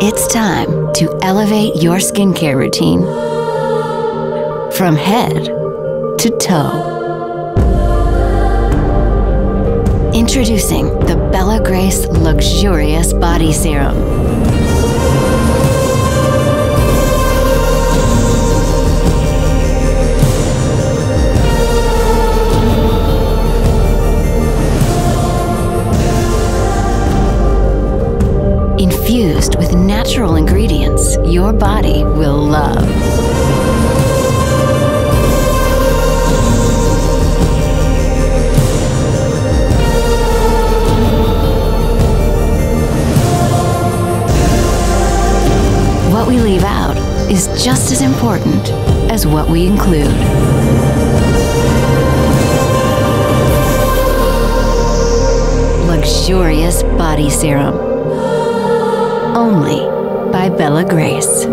It's time to elevate your skincare routine from head to toe. Introducing the Bella Grace Luxurious Body Serum. Infused with natural ingredients your body will love. What we leave out is just as important as what we include. Luxurious Body Serum. Only by Bella Grace.